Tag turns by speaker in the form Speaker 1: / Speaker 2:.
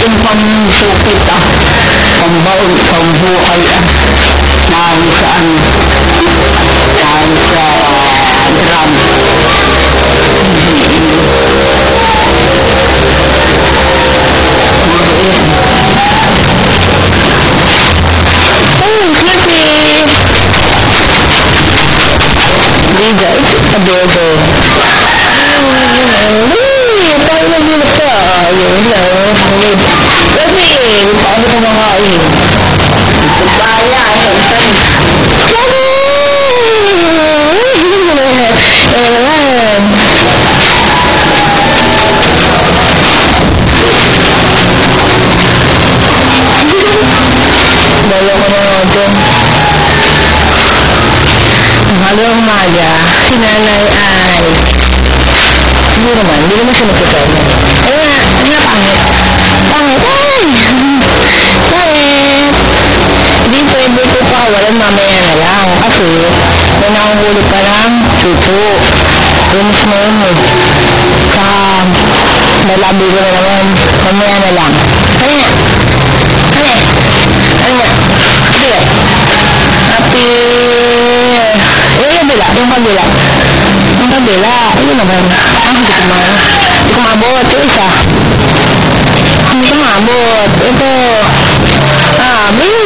Speaker 1: 좀 범수고 있다.
Speaker 2: không mà, không mà bột aku mabuk tuh mà aku mabuk itu à, bingung